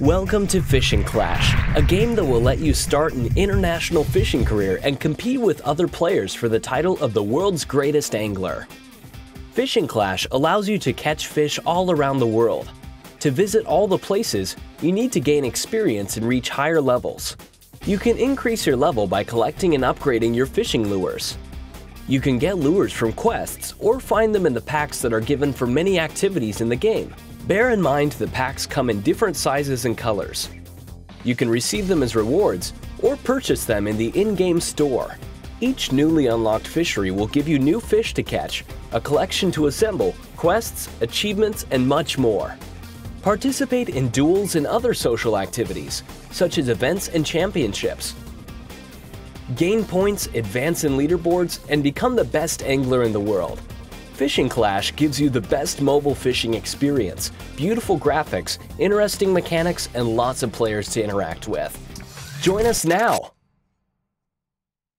Welcome to Fishing Clash, a game that will let you start an international fishing career and compete with other players for the title of the world's greatest angler. Fishing Clash allows you to catch fish all around the world. To visit all the places, you need to gain experience and reach higher levels. You can increase your level by collecting and upgrading your fishing lures. You can get lures from quests or find them in the packs that are given for many activities in the game. Bear in mind the packs come in different sizes and colors. You can receive them as rewards or purchase them in the in-game store. Each newly unlocked fishery will give you new fish to catch, a collection to assemble, quests, achievements, and much more. Participate in duels and other social activities, such as events and championships. Gain points, advance in leaderboards, and become the best angler in the world. Fishing Clash gives you the best mobile fishing experience, beautiful graphics, interesting mechanics, and lots of players to interact with. Join us now!